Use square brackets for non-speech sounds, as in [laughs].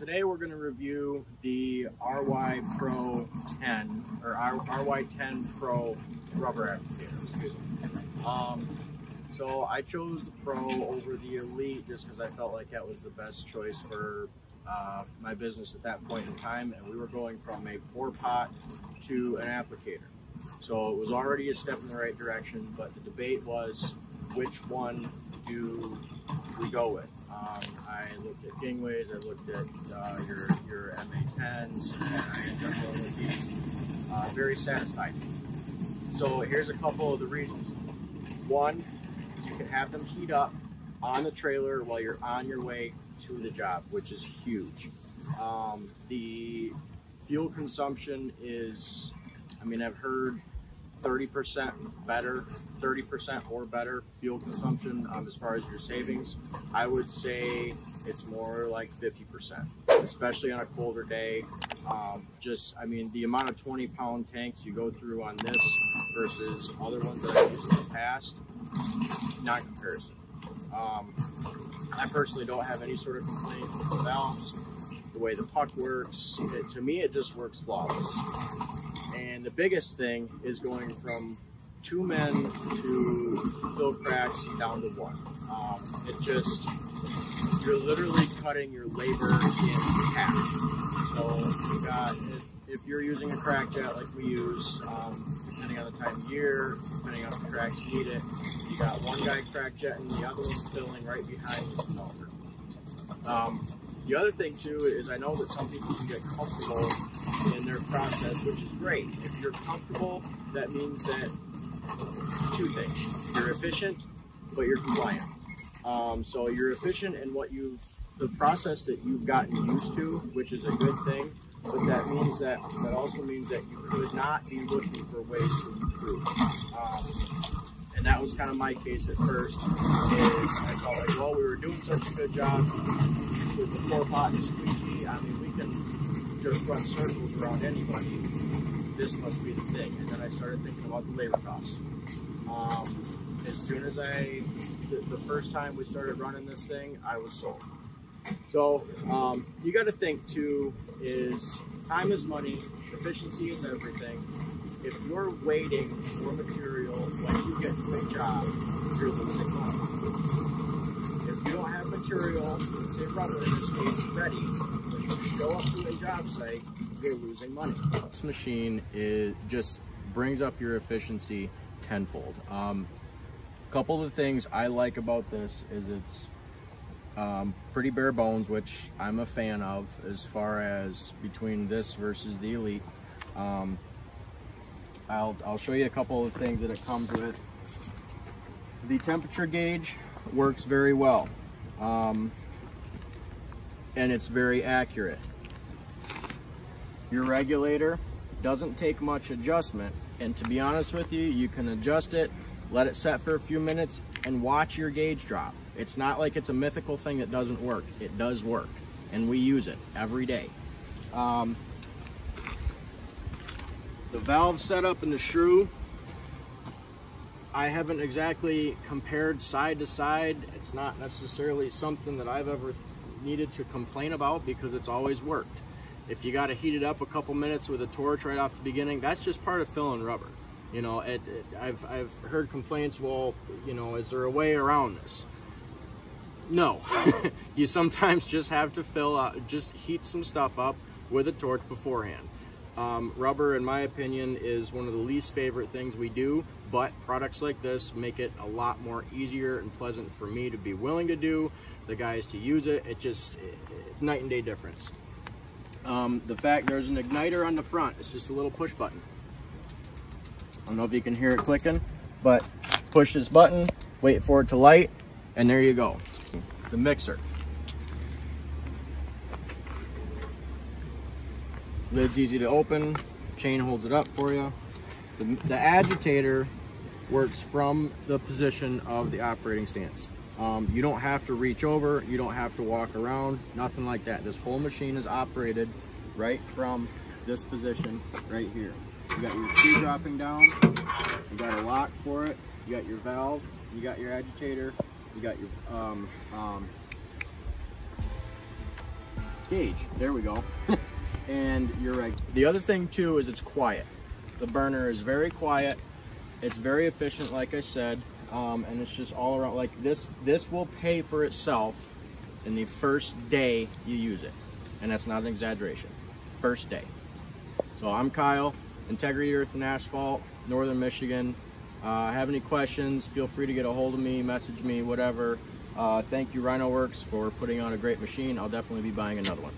Today we're going to review the RY Pro 10 or RY 10 Pro rubber applicator. Um, so I chose the Pro over the Elite just because I felt like that was the best choice for uh, my business at that point in time, and we were going from a pour pot to an applicator. So it was already a step in the right direction, but the debate was which one do we go with. Um, I looked at Gingways, I looked at uh, your, your MA10s, and I ended up going with these. Uh, very satisfied. So here's a couple of the reasons. One, you can have them heat up on the trailer while you're on your way to the job, which is huge. Um, the fuel consumption is, I mean, I've heard 30% better, 30% or better fuel consumption um, as far as your savings. I would say it's more like 50%, especially on a colder day. Um, just, I mean, the amount of 20 pound tanks you go through on this versus other ones that I've used in the past, not comparison. Um, I personally don't have any sort of complaint with the valves, the way the puck works. It, to me, it just works flawless. And the biggest thing is going from two men to fill cracks down to one. Um, it just, you're literally cutting your labor in half. So you got, if, if you're using a crack jet like we use, um, depending on the time of year, depending on the cracks you need it, you got one guy crack jetting, the other one's filling right behind the. Um, the other thing too is I know that some people can get comfortable in their process, which is great. If you're comfortable, that means that two things. You're efficient, but you're compliant. Um, so you're efficient in what you've, the process that you've gotten used to, which is a good thing. But that means that, that also means that you could not be looking for ways to improve. Um, and that was kind of my case at first, is I felt like, well, we were doing such a good job with the pour pot and squeegee. I mean, we can just run circles around anybody. This must be the thing. And then I started thinking about the labor costs. Um, as soon as I, the, the, first time we started running this thing, I was sold. So um, you got to think too is time is money, efficiency is everything. If you're waiting for material when you get to a job, you're losing money. If you don't have material, say rubber in this case, ready, when you show up to a job site, you're losing money. This machine is just brings up your efficiency tenfold. Um, couple of the things I like about this is it's um, pretty bare bones, which I'm a fan of as far as between this versus the Elite. Um, I'll, I'll show you a couple of things that it comes with. The temperature gauge works very well. Um, and it's very accurate. Your regulator doesn't take much adjustment and to be honest with you, you can adjust it, let it set for a few minutes, and watch your gauge drop. It's not like it's a mythical thing that doesn't work. It does work, and we use it every day. Um, the valve setup and the shrew, I haven't exactly compared side to side. It's not necessarily something that I've ever needed to complain about because it's always worked. If you got to heat it up a couple minutes with a torch right off the beginning, that's just part of filling rubber. You know, it, it, I've, I've heard complaints, well, you know, is there a way around this? No. [laughs] you sometimes just have to fill out, just heat some stuff up with a torch beforehand. Um, rubber, in my opinion, is one of the least favorite things we do, but products like this make it a lot more easier and pleasant for me to be willing to do, the guys to use it. It just, it, night and day difference. Um, the fact there's an igniter on the front, it's just a little push button. I don't know if you can hear it clicking, but push this button, wait for it to light, and there you go. The mixer. Lid's easy to open, chain holds it up for you. The, the agitator works from the position of the operating stance. Um, you don't have to reach over, you don't have to walk around, nothing like that. This whole machine is operated right from this position right here. You got your screw dropping down, you got a lock for it, you got your valve, you got your agitator, you got your um, um, gauge. There we go. [laughs] and you're right. The other thing too is it's quiet. The burner is very quiet. It's very efficient, like I said, um, and it's just all around. Like this, this will pay for itself in the first day you use it, and that's not an exaggeration. First day. So I'm Kyle, Integrity Earth and Asphalt, Northern Michigan. Uh, have any questions, feel free to get a hold of me, message me, whatever. Uh, thank you RynoWorx for putting on a great machine. I'll definitely be buying another one.